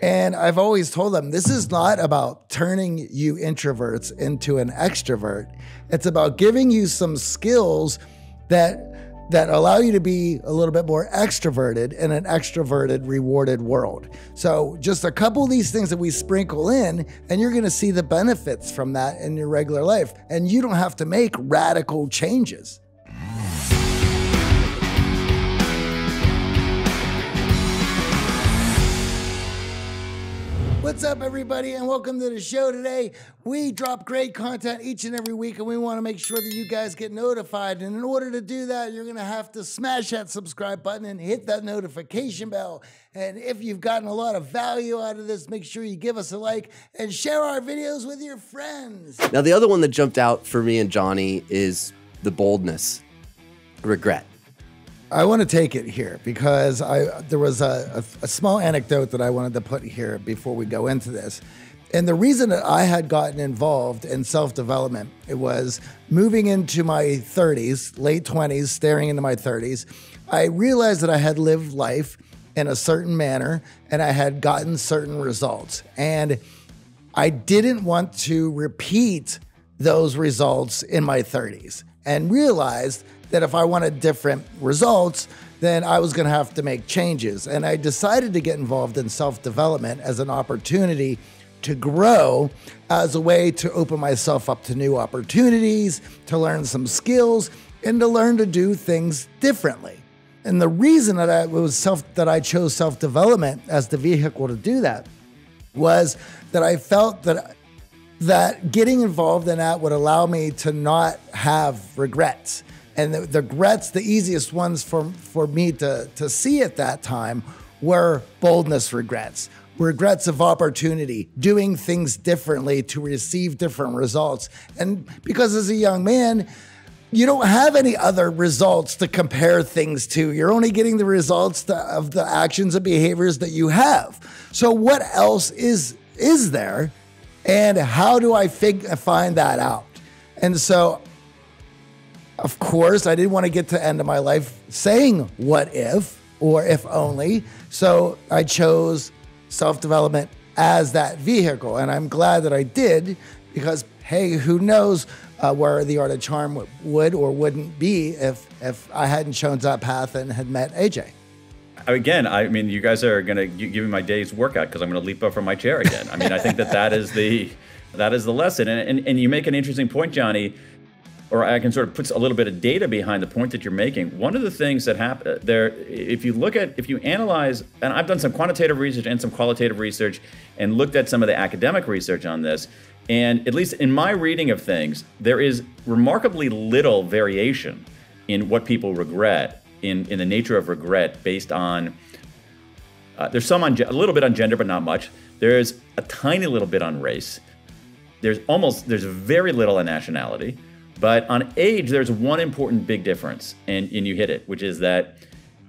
And I've always told them this is not about turning you introverts into an extrovert. It's about giving you some skills that that allow you to be a little bit more extroverted in an extroverted rewarded world. So just a couple of these things that we sprinkle in and you're going to see the benefits from that in your regular life and you don't have to make radical changes. What's up, everybody, and welcome to the show today. We drop great content each and every week, and we want to make sure that you guys get notified. And in order to do that, you're going to have to smash that subscribe button and hit that notification bell. And if you've gotten a lot of value out of this, make sure you give us a like and share our videos with your friends. Now, the other one that jumped out for me and Johnny is the boldness, regret. I want to take it here because I there was a, a, a, small anecdote that I wanted to put here before we go into this. And the reason that I had gotten involved in self development, it was moving into my 30s, late 20s, staring into my 30s. I realized that I had lived life in a certain manner and I had gotten certain results. And I didn't want to repeat those results in my 30s and realized that if I wanted different results, then I was going to have to make changes. And I decided to get involved in self development as an opportunity to grow, as a way to open myself up to new opportunities, to learn some skills, and to learn to do things differently. And the reason that I was self that I chose self development as the vehicle to do that was that I felt that that getting involved in that would allow me to not have regrets and the, the regrets, the easiest ones for, for me to, to see at that time were boldness regrets, regrets of opportunity, doing things differently to receive different results. And because as a young man, you don't have any other results to compare things to. You're only getting the results to, of the actions and behaviors that you have. So what else is is there? And how do I fig- find that out? And so of course, I didn't want to get to the end of my life saying what if or if only. So I chose self development as that vehicle. And I'm glad that I did because, hey, who knows uh, where the art of charm would or wouldn't be if, if I hadn't chosen that path and had met AJ. Again, I mean, you guys are going to give me my day's workout because I'm going to leap up from my chair again. I mean, I think that that is the that is the lesson. And, and, and you make an interesting point, Johnny or I can sort of put a little bit of data behind the point that you're making. One of the things that happen uh, there, if you look at, if you analyze, and I've done some quantitative research and some qualitative research and looked at some of the academic research on this, and at least in my reading of things, there is remarkably little variation in what people regret, in, in the nature of regret based on, uh, there's some on, a little bit on gender, but not much. There's a tiny little bit on race. There's almost, there's very little on nationality but on age, there's one important big difference, and, and you hit it, which is that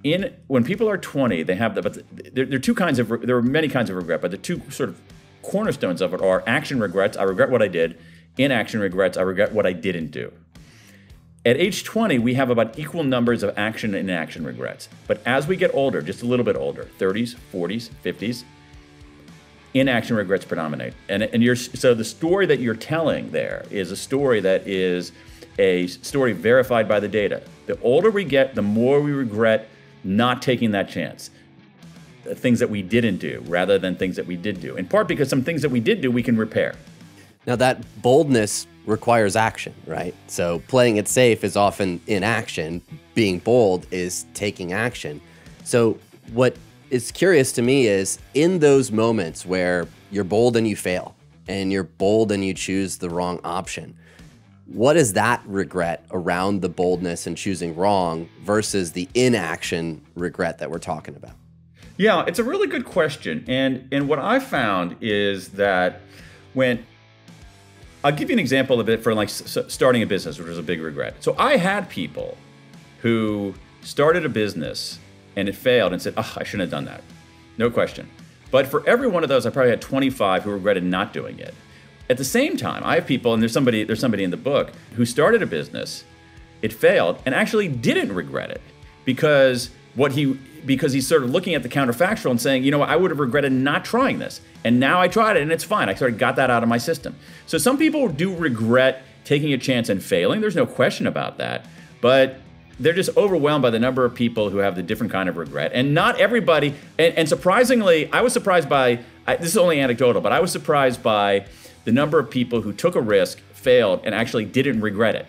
in when people are 20, they have the but there, there are two kinds of there are many kinds of regret, but the two sort of cornerstones of it are action regrets. I regret what I did. Inaction regrets. I regret what I didn't do. At age 20, we have about equal numbers of action and inaction regrets. But as we get older, just a little bit older, 30s, 40s, 50s, inaction regrets predominate. And, and you're, so the story that you're telling there is a story that is a story verified by the data. The older we get, the more we regret not taking that chance. The things that we didn't do rather than things that we did do. In part because some things that we did do, we can repair. Now, that boldness requires action, right? So playing it safe is often inaction. Being bold is taking action. So, what is curious to me is in those moments where you're bold and you fail, and you're bold and you choose the wrong option. What is that regret around the boldness and choosing wrong versus the inaction regret that we're talking about? Yeah, it's a really good question. And and what I found is that when I'll give you an example of it for like starting a business, which was a big regret. So I had people who started a business and it failed and said, oh, I shouldn't have done that. No question. But for every one of those, I probably had 25 who regretted not doing it. At the same time, I have people, and there's somebody, there's somebody in the book who started a business, it failed, and actually didn't regret it because what he because he's sort of looking at the counterfactual and saying, you know, I would have regretted not trying this, and now I tried it and it's fine. I sort of got that out of my system. So some people do regret taking a chance and failing. There's no question about that, but they're just overwhelmed by the number of people who have the different kind of regret, and not everybody. And, and surprisingly, I was surprised by I, this is only anecdotal, but I was surprised by the number of people who took a risk, failed, and actually didn't regret it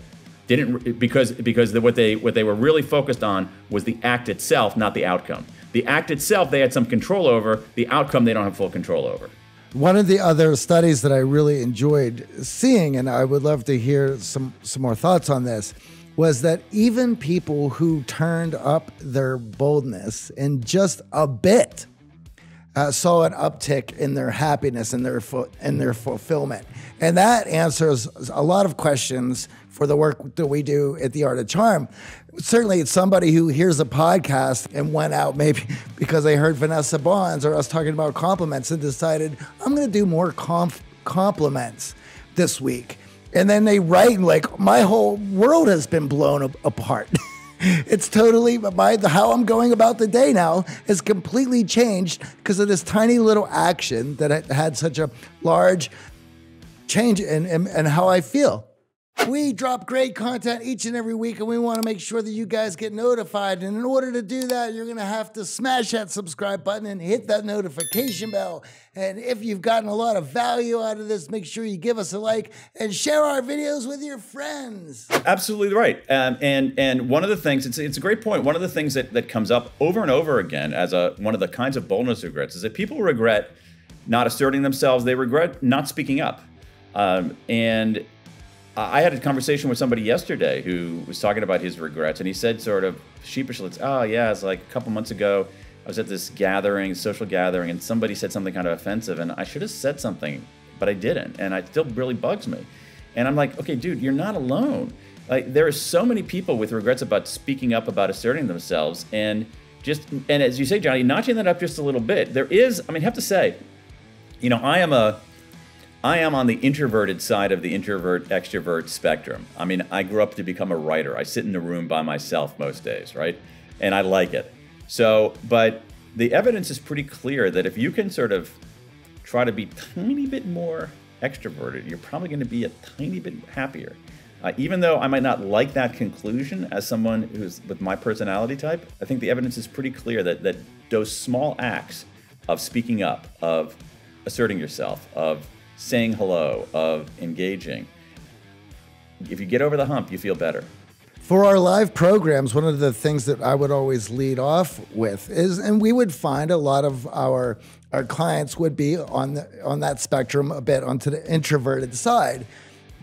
didn't because because the, what they what they were really focused on was the act itself, not the outcome. The act itself they had some control over. The outcome they don't have full control over. One of the other studies that I really enjoyed seeing, and I would love to hear some some more thoughts on this, was that even people who turned up their boldness in just a bit uh, saw an uptick in their happiness and their fu- and their fulfillment, and that answers a lot of questions for the work that we do at the Art of Charm. Certainly, it's somebody who hears a podcast and went out maybe because they heard Vanessa Bonds or us talking about compliments and decided I'm going to do more comp- compliments this week. And then they write like my whole world has been blown a- apart. it's totally my the how I'm going about the day now has completely changed because of this tiny little action that had such a large change in, in, in how I feel. We drop great content each and every week, and we want to make sure that you guys get notified. And in order to do that, you're going to have to smash that subscribe button and hit that notification bell. And if you've gotten a lot of value out of this, make sure you give us a like and share our videos with your friends. Absolutely right. Um, and and one of the things it's it's a great point. One of the things that that comes up over and over again as a one of the kinds of boldness regrets is that people regret not asserting themselves. They regret not speaking up. Um, and I had a conversation with somebody yesterday who was talking about his regrets, and he said, sort of sheepishly, "Oh yeah, it's like a couple months ago, I was at this gathering, social gathering, and somebody said something kind of offensive, and I should have said something, but I didn't, and it still really bugs me." And I'm like, "Okay, dude, you're not alone. Like there are so many people with regrets about speaking up, about asserting themselves, and just and as you say, Johnny, notching that up just a little bit. There is, I mean, I have to say, you know, I am a I am on the introverted side of the introvert extrovert spectrum. I mean, I grew up to become a writer. I sit in the room by myself most days, right? And I like it. So, but the evidence is pretty clear that if you can sort of try to be tiny bit more extroverted, you're probably going to be a tiny bit happier. Uh, even though I might not like that conclusion as someone who's with my personality type, I think the evidence is pretty clear that that those small acts of speaking up, of asserting yourself, of saying hello, of engaging. If you get over the hump, you feel better. For our live programs, one of the things that I would always lead off with is, and we would find a lot of our our clients would be on the, on that spectrum a bit onto the introverted side.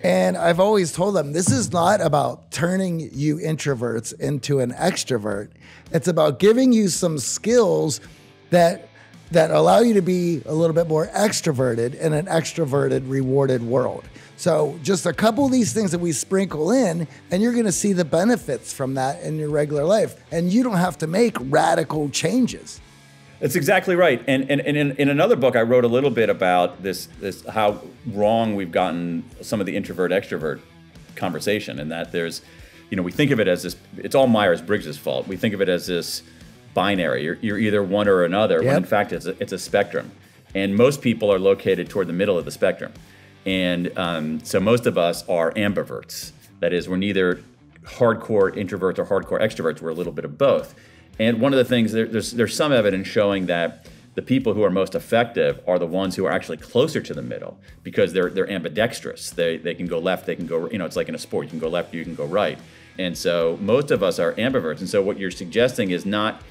And I've always told them this is not about turning you introverts into an extrovert. It's about giving you some skills that that allow you to be a little bit more extroverted in an extroverted, rewarded world. So, just a couple of these things that we sprinkle in, and you're going to see the benefits from that in your regular life. And you don't have to make radical changes. That's exactly right. And, and, and in, in another book, I wrote a little bit about this, this how wrong we've gotten some of the introvert extrovert conversation, and that there's, you know, we think of it as this, it's all Myers Briggs' fault. We think of it as this binary. You're, you're either one or another, yep. when in fact it's a, it's a spectrum. And most people are located toward the middle of the spectrum. And um, so most of us are ambiverts. That is, we're neither hardcore introverts or hardcore extroverts. We're a little bit of both. And one of the things, there, there's, there's some evidence showing that the people who are most effective are the ones who are actually closer to the middle because they're, they're ambidextrous. They, they can go left, they can go, you know, it's like in a sport, you can go left, you can go right. And so most of us are ambiverts. And so what you're suggesting is not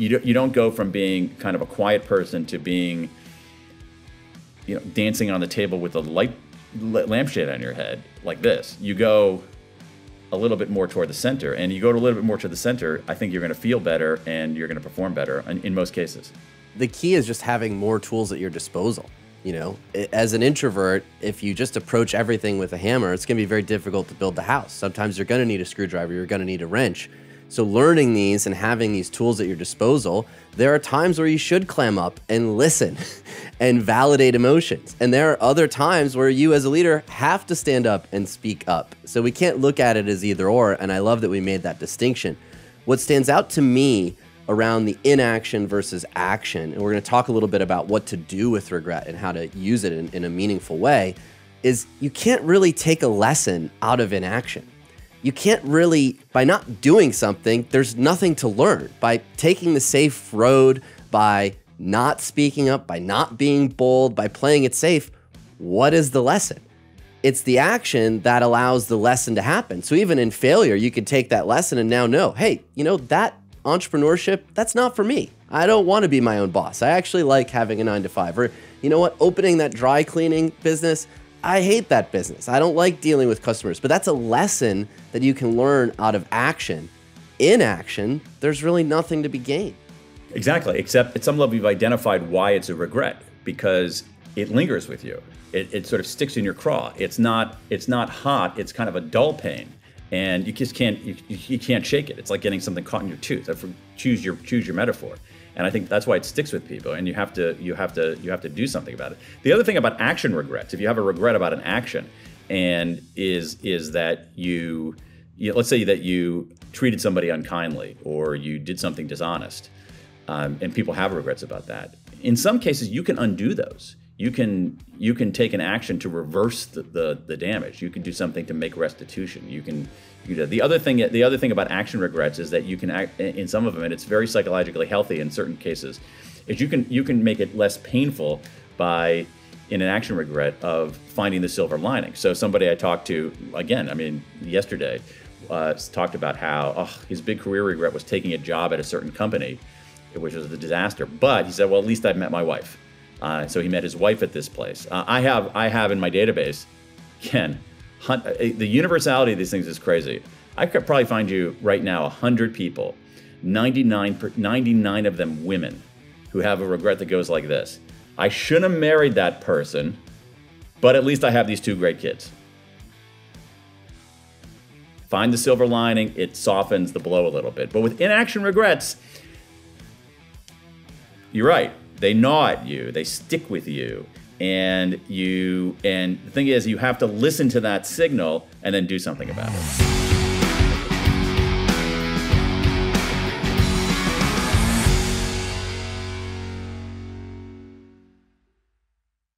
you don't, you don't go from being kind of a quiet person to being you know dancing on the table with a light lampshade on your head like this. You go a little bit more toward the center and you go a little bit more to the center i think you're going to feel better and you're going to perform better in, in most cases. The key is just having more tools at your disposal you know? As an introvert if you just approach everything with a hammer it's going to be very difficult to build the house. Sometimes you're going to need a screwdriver you're going to need a wrench so, learning these and having these tools at your disposal, there are times where you should clam up and listen and validate emotions. And there are other times where you, as a leader, have to stand up and speak up. So, we can't look at it as either or. And I love that we made that distinction. what stands out to me around the inaction versus action, and we're going to talk a little bit about what to do with regret and how to use it in, in a meaningful way, is you can't really take a lesson out of inaction. You can't really, by not doing something, there's nothing to learn. By taking the safe road, by not speaking up, by not being bold, by playing it safe, what is the lesson? It's the action that allows the lesson to happen. So even in failure, you could take that lesson and now know, hey, you know, that entrepreneurship, that's not for me. I don't want to be my own boss. I actually like having a nine to five. Or, you know what, opening that dry cleaning business, I hate that business. I don't like dealing with customers. But that's a lesson that you can learn out of action. In action, there's really nothing to be gained. Exactly, except at some level, you've identified why it's a regret because it lingers with you. It, it sort of sticks in your craw. It's not, it's not hot, it's kind of a dull pain and you just can't you, you can't shake it. It's like getting something caught in your tooth. I choose your choose your metaphor, and I think that's why it sticks with people. And you have to you have to you have to do something about it. The other thing about action regrets, if you have a regret about an action, and is is that you, you let's say that you treated somebody unkindly or you did something dishonest, um, and people have regrets about that. In some cases, you can undo those you can you can take an action to reverse the, the, the, damage. You can do something to make restitution. You can you do the other thing the other thing about action regrets is that you can act in some of them, and it's very psychologically healthy in certain cases, is you can you can make it less painful by in an action regret of finding the silver lining. So somebody I talked to again, I mean yesterday, uh, talked about how oh, his big career regret was taking a job at a certain company, which was a disaster. But he said, well, at least I've met my wife uh, so he met his wife at this place. Uh, I have I have in my database, Ken, uh, the universality of these things is crazy. I could probably find you right now 100 people, 99, 99 of them women, who have a regret that goes like this. I shouldn't have married that person, but at least I have these two great kids. Find the silver lining, it softens the blow a little bit. But with inaction regrets, you're right they gnaw at you, they stick with you. And you and the thing is you have to listen to that signal and then do something about it.